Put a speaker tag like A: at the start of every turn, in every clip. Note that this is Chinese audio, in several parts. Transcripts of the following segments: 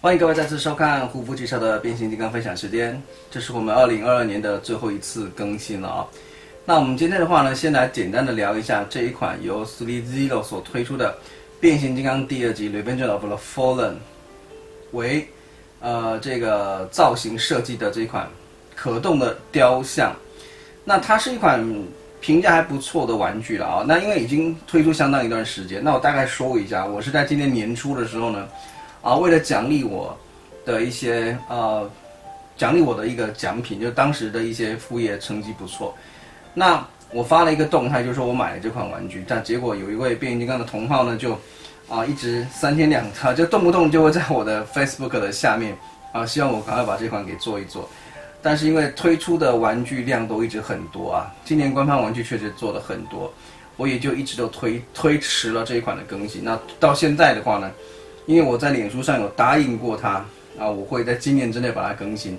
A: 欢迎各位再次收看护肤汽车的变形金刚分享时间，这是我们二零二二年的最后一次更新了啊。那我们今天的话呢，先来简单的聊一下这一款由 Three Zero 所推出的变形金刚第二集《Revenge of the Fallen》为呃这个造型设计的这一款可动的雕像。那它是一款评价还不错的玩具了啊。那因为已经推出相当一段时间，那我大概说一下，我是在今年年初的时候呢，啊，为了奖励我的一些呃，奖励我的一个奖品，就当时的一些副业成绩不错，那我发了一个动态，就说我买了这款玩具，但结果有一位变形金刚的同号呢，就啊一直三天两头就动不动就会在我的 Facebook 的下面啊，希望我赶快把这款给做一做。但是因为推出的玩具量都一直很多啊，今年官方玩具确实做了很多，我也就一直都推推迟了这一款的更新。那到现在的话呢，因为我在脸书上有答应过他啊，我会在今年之内把它更新，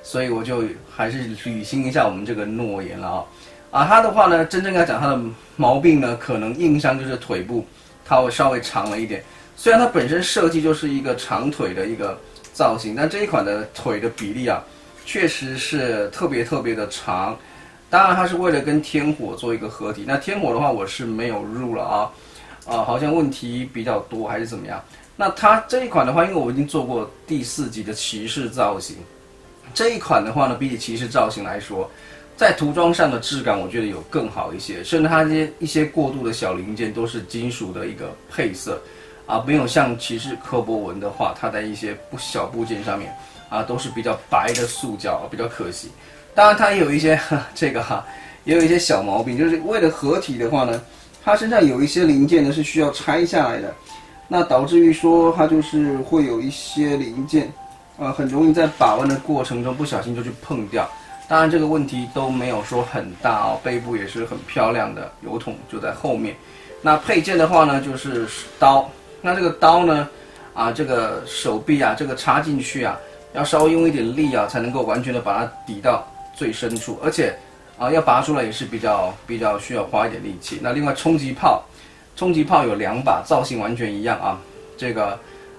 A: 所以我就还是履行一下我们这个诺言了啊。啊，它的话呢，真正要讲它的毛病呢，可能硬伤就是腿部它会稍微长了一点。虽然它本身设计就是一个长腿的一个造型，但这一款的腿的比例啊。确实是特别特别的长，当然它是为了跟天火做一个合体。那天火的话我是没有入了啊，啊好像问题比较多还是怎么样？那它这一款的话，因为我已经做过第四集的骑士造型，这一款的话呢，比起骑士造型来说，在涂装上的质感我觉得有更好一些，甚至它这些一些过渡的小零件都是金属的一个配色，啊没有像骑士科博文的话，它在一些不小部件上面。啊，都是比较白的塑胶，比较可惜。当然，它也有一些这个哈，也有一些小毛病，就是为了合体的话呢，它身上有一些零件呢是需要拆下来的，那导致于说它就是会有一些零件啊，很容易在把玩的过程中不小心就去碰掉。当然，这个问题都没有说很大哦，背部也是很漂亮的油桶就在后面。那配件的话呢，就是刀。那这个刀呢，啊，这个手臂啊，这个插进去啊。要稍微用一点力啊，才能够完全的把它抵到最深处，而且啊，要拔出来也是比较比较需要花一点力气。那另外冲击炮，冲击炮有两把，造型完全一样啊，这个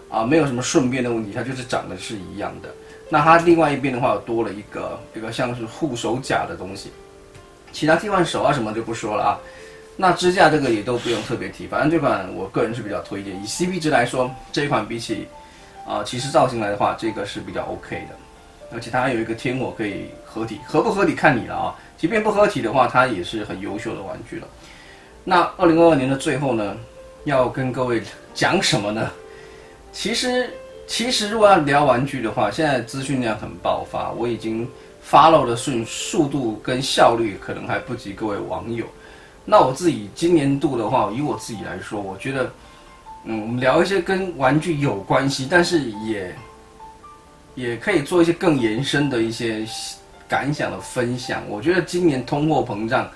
A: 啊没有什么顺便的问题，它就是长得是一样的。那它另外一边的话多了一个一个像是护手甲的东西，其他替换手啊什么就不说了啊。那支架这个也都不用特别提，反正这款我个人是比较推荐。以 CP 值来说，这一款比起。啊，其实造型来的话，这个是比较 OK 的，而且它还有一个天火可以合体，合不合体看你了啊。即便不合体的话，它也是很优秀的玩具了。那二零二二年的最后呢，要跟各位讲什么呢？其实，其实如果要聊玩具的话，现在资讯量很爆发，我已经 follow 的顺速度跟效率可能还不及各位网友。那我自己今年度的话，以我自己来说，我觉得。嗯，我们聊一些跟玩具有关系，但是也也可以做一些更延伸的一些感想的分享。我觉得今年通货膨胀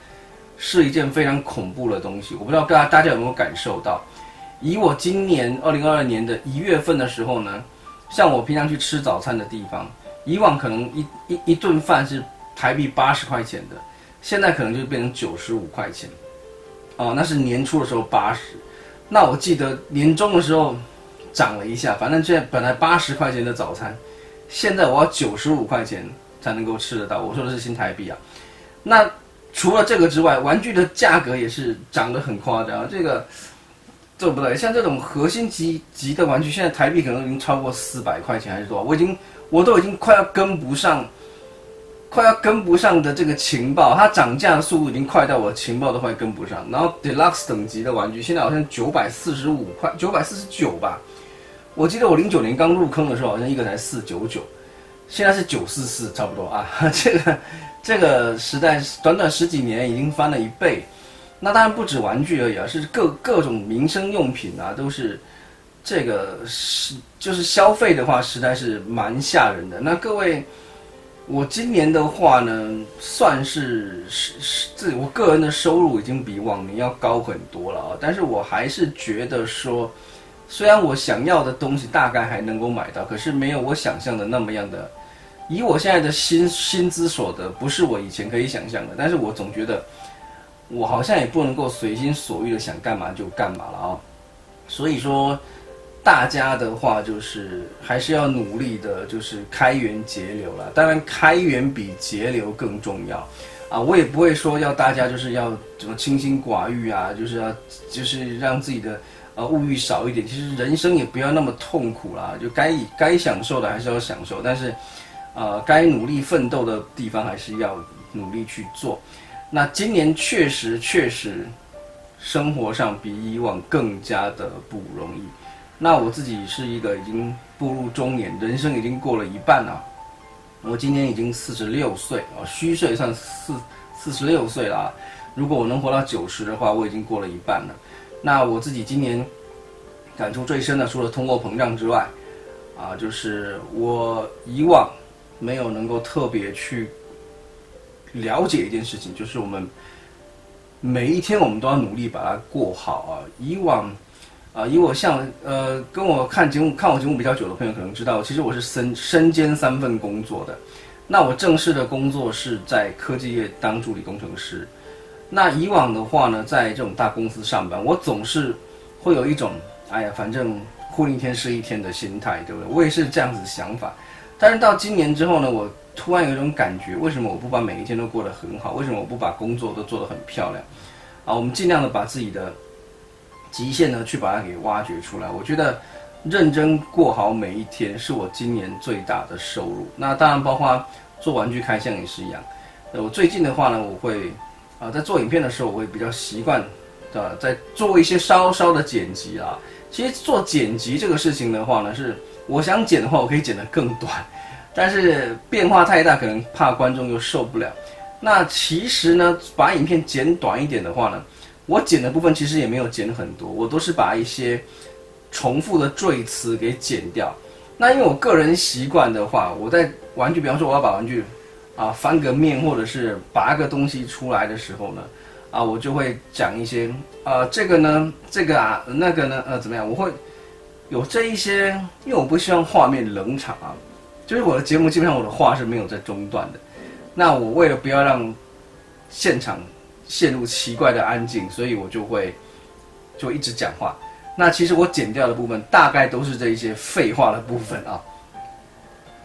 A: 是一件非常恐怖的东西，我不知道大家大家有没有感受到？以我今年二零二二年的一月份的时候呢，像我平常去吃早餐的地方，以往可能一一一顿饭是台币八十块钱的，现在可能就变成九十五块钱。哦，那是年初的时候八十。那我记得年终的时候涨了一下，反正现在本来八十块钱的早餐，现在我要九十五块钱才能够吃得到。我说的是新台币啊。那除了这个之外，玩具的价格也是涨得很夸张。这个这不对？像这种核心级级的玩具，现在台币可能已经超过四百块钱还是多少？我已经我都已经快要跟不上。快要跟不上的这个情报，它涨价的速度已经快到我情报都快跟不上。然后 deluxe 等级的玩具现在好像九百四十五块，九百四十九吧。我记得我零九年刚入坑的时候，好像一个才四九九，现在是九四四，差不多啊。这个这个时代短短十几年已经翻了一倍。那当然不止玩具而已啊，是各各种民生用品啊，都是这个是就是消费的话，实在是蛮吓人的。那各位。我今年的话呢，算是是是自我个人的收入已经比往年要高很多了啊，但是我还是觉得说，虽然我想要的东西大概还能够买到，可是没有我想象的那么样的，以我现在的薪薪资所得，不是我以前可以想象的，但是我总觉得，我好像也不能够随心所欲的想干嘛就干嘛了啊，所以说，大家的话就是还是要努力的，就是开源节流了。当然，开源比节流更重要啊！我也不会说要大家就是要怎么清心寡欲啊，就是要就是让自己的呃物欲少一点。其实人生也不要那么痛苦啦，就该该享受的还是要享受，但是呃该努力奋斗的地方还是要努力去做。那今年确实确实生活上比以往更加的不容易。那我自己是一个已经步入中年，人生已经过了一半了。我今年已经四十六岁啊，虚岁算四四十六岁了啊。如果我能活到九十的话，我已经过了一半了。那我自己今年感触最深的，除了通货膨胀之外，啊，就是我以往没有能够特别去了解一件事情，就是我们每一天我们都要努力把它过好啊。以往。啊，以我像呃，跟我看节目看我节目比较久的朋友可能知道，其实我是身身兼三份工作的。那我正式的工作是在科技业当助理工程师。那以往的话呢，在这种大公司上班，我总是会有一种哎呀，反正混一天是一天的心态，对不对？我也是这样子想法。但是到今年之后呢，我突然有一种感觉，为什么我不把每一天都过得很好？为什么我不把工作都做得很漂亮？啊，我们尽量的把自己的。极限呢，去把它给挖掘出来。我觉得认真过好每一天是我今年最大的收入。那当然包括做玩具开箱也是一样。呃，我最近的话呢，我会啊在做影片的时候，我会比较习惯的在做一些稍稍的剪辑啊。其实做剪辑这个事情的话呢，是我想剪的话，我可以剪得更短，但是变化太大，可能怕观众又受不了。那其实呢，把影片剪短一点的话呢。我剪的部分其实也没有剪很多，我都是把一些重复的赘词给剪掉。那因为我个人习惯的话，我在玩具，比方说我要把玩具啊翻个面，或者是拔个东西出来的时候呢，啊，我就会讲一些啊这个呢，这个啊那个呢，呃怎么样？我会有这一些，因为我不希望画面冷场啊，就是我的节目基本上我的话是没有在中断的。那我为了不要让现场。陷入奇怪的安静，所以我就会就一直讲话。那其实我剪掉的部分大概都是这一些废话的部分啊。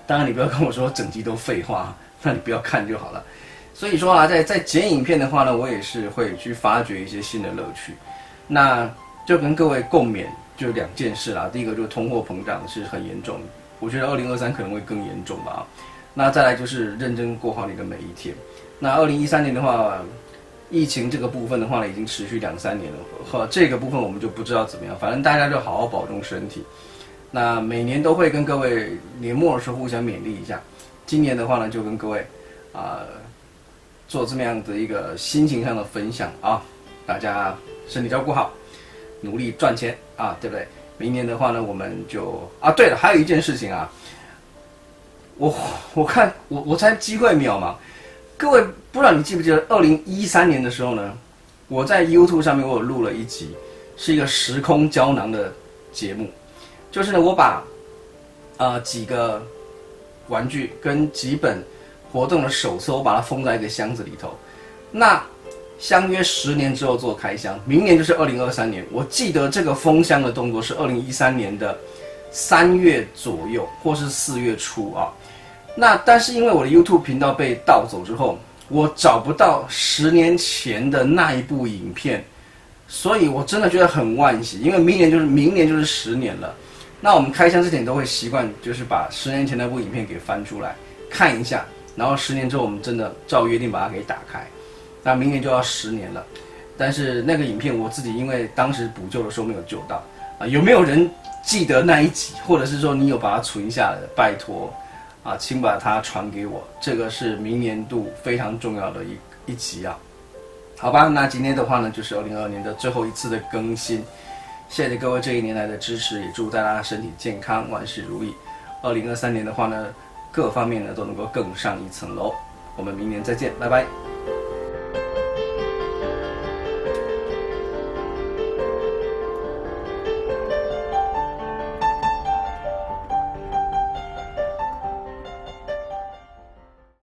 A: 当然你不要跟我说整集都废话，那你不要看就好了。所以说啊，在在剪影片的话呢，我也是会去发掘一些新的乐趣。那就跟各位共勉，就两件事啦。第一个就是通货膨胀是很严重，我觉得二零二三可能会更严重吧。那再来就是认真过好你的每一天。那二零一三年的话。疫情这个部分的话呢，已经持续两三年了，和这个部分我们就不知道怎么样。反正大家就好好保重身体。那每年都会跟各位年末的时候互相勉励一下。今年的话呢，就跟各位啊做这么样的一个心情上的分享啊，大家身体照顾好，努力赚钱啊，对不对？明年的话呢，我们就啊，对了，还有一件事情啊，我我看我我猜机会渺茫。各位不知道你记不记得，二零一三年的时候呢，我在 YouTube 上面我有录了一集，是一个时空胶囊的节目，就是呢我把，呃几个玩具跟几本活动的手册，我把它封在一个箱子里头，那相约十年之后做开箱，明年就是二零二三年。我记得这个封箱的动作是二零一三年的三月左右，或是四月初啊。那但是因为我的 YouTube 频道被盗走之后，我找不到十年前的那一部影片，所以我真的觉得很惋惜。因为明年就是明年就是十年了，那我们开箱之前都会习惯就是把十年前那部影片给翻出来看一下，然后十年之后我们真的照约定把它给打开。那明年就要十年了，但是那个影片我自己因为当时补救的时候没有救到啊，有没有人记得那一集，或者是说你有把它存下来的？拜托。啊，请把它传给我，这个是明年度非常重要的一一集啊，好吧，那今天的话呢，就是二零二二年的最后一次的更新，谢谢各位这一年来的支持，也祝大家身体健康，万事如意。二零二三年的话呢，各方面呢都能够更上一层楼，我们明年再见，拜拜。